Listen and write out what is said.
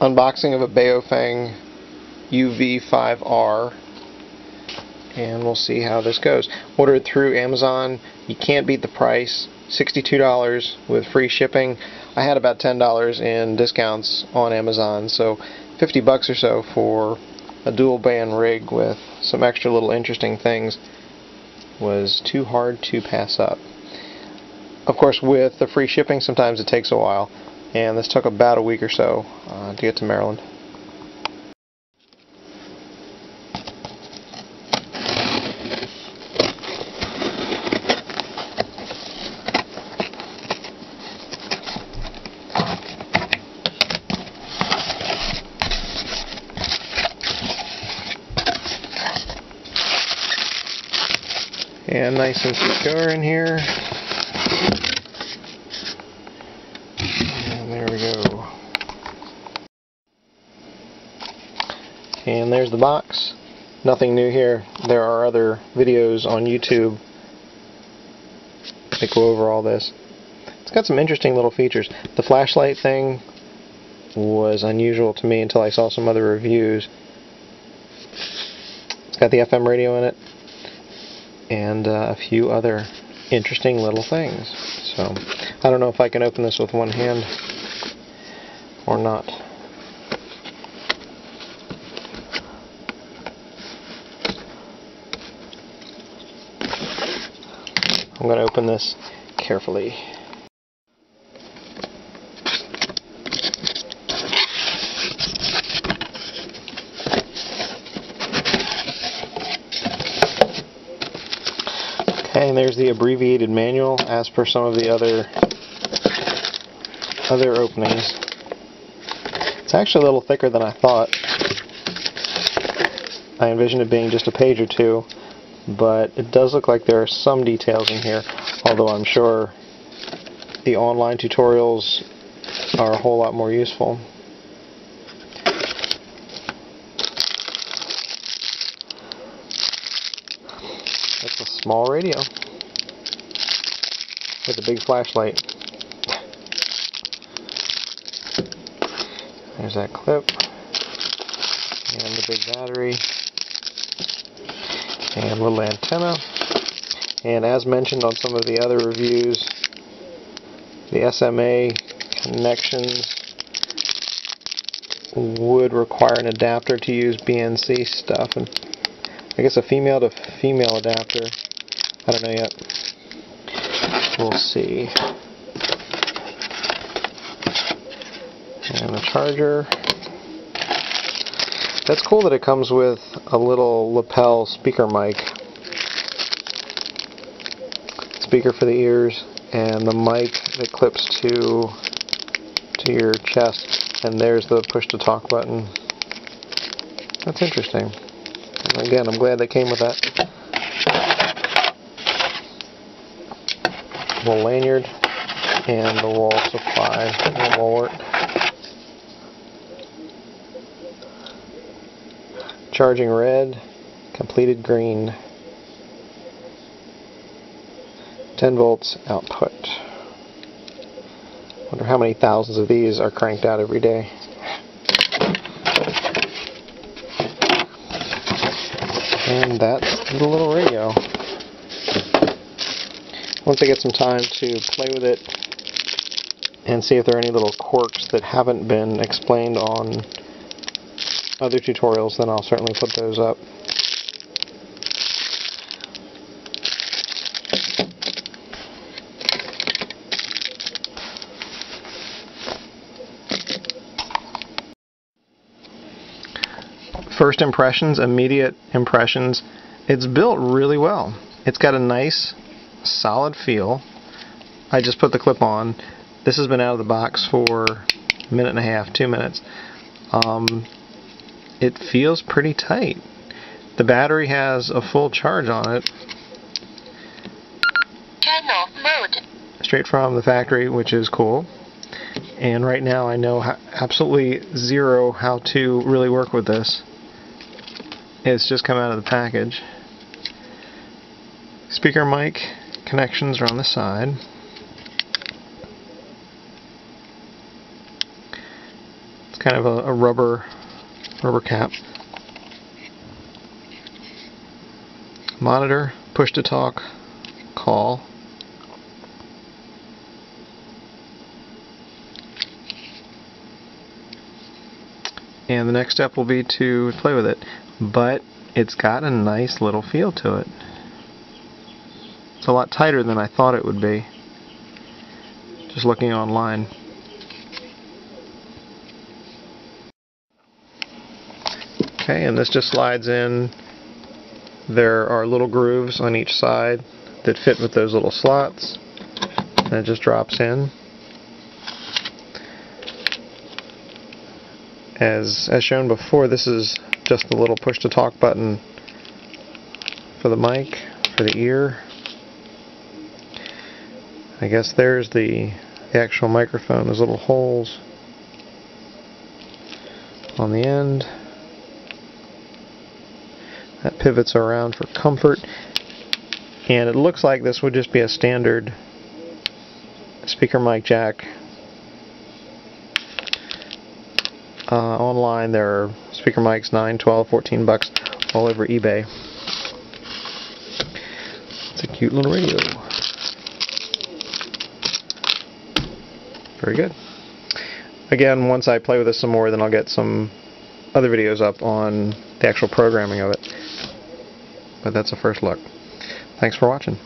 unboxing of a Baofeng UV5R and we'll see how this goes. Ordered through Amazon. You can't beat the price. $62 with free shipping. I had about $10 in discounts on Amazon, so 50 bucks or so for a dual band rig with some extra little interesting things was too hard to pass up. Of course, with the free shipping, sometimes it takes a while, and this took about a week or so uh, to get to Maryland. And nice and secure in here. And there we go. And there's the box. Nothing new here. There are other videos on YouTube that go over all this. It's got some interesting little features. The flashlight thing was unusual to me until I saw some other reviews. It's got the FM radio in it and uh, a few other interesting little things. So I don't know if I can open this with one hand or not. I'm going to open this carefully. Okay, and there's the abbreviated manual as per some of the other other openings. It's actually a little thicker than I thought. I envisioned it being just a page or two, but it does look like there are some details in here, although I'm sure the online tutorials are a whole lot more useful. That's a small radio with a big flashlight. There's that clip and the big battery and little antenna. And as mentioned on some of the other reviews the SMA connections would require an adapter to use BNC stuff. And I guess a female to female adapter. I don't know yet. We'll see. And the charger that's cool that it comes with a little lapel speaker mic. Speaker for the ears and the mic that clips to to your chest and there's the push to talk button. That's interesting. And again, I'm glad they came with that. The lanyard and the wall supply, the wall wart. Charging red, completed green. 10 volts output. Wonder how many thousands of these are cranked out every day. And that's the little radio. Once I get some time to play with it and see if there are any little quirks that haven't been explained on other tutorials, then I'll certainly put those up. First impressions, immediate impressions, it's built really well. It's got a nice, solid feel. I just put the clip on. This has been out of the box for a minute and a half, two minutes. Um, it feels pretty tight. The battery has a full charge on it. Mode. Straight from the factory, which is cool. And right now I know absolutely zero how to really work with this. It's just come out of the package. Speaker mic connections are on the side. It's kind of a, a rubber rubber cap. Monitor, push to talk, call. And the next step will be to play with it. But it's got a nice little feel to it. It's a lot tighter than I thought it would be. Just looking online. Okay, and this just slides in. There are little grooves on each side that fit with those little slots. And it just drops in. As, as shown before, this is just the little push to talk button for the mic, for the ear. I guess there's the, the actual microphone, those little holes on the end. Pivots around for comfort. And it looks like this would just be a standard speaker mic jack. Uh, online there are speaker mics 9, 12, 14 bucks all over eBay. It's a cute little radio. Very good. Again, once I play with this some more, then I'll get some other videos up on the actual programming of it. But that's a first look. Thanks for watching.